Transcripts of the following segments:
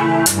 Thank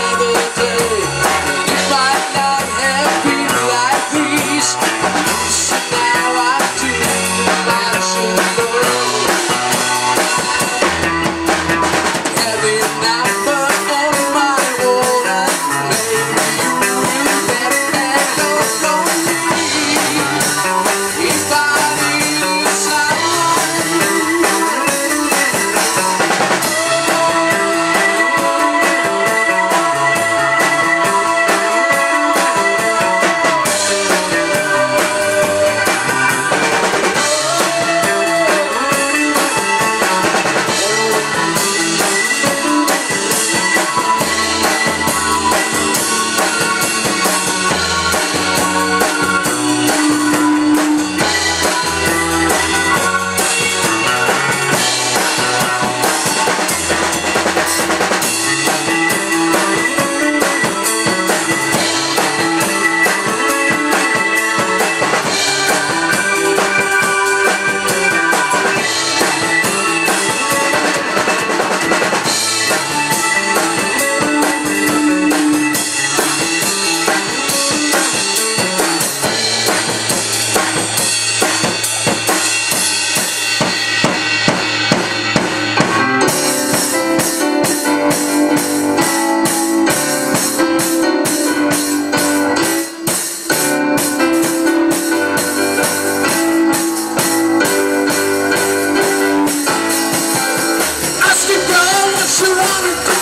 Música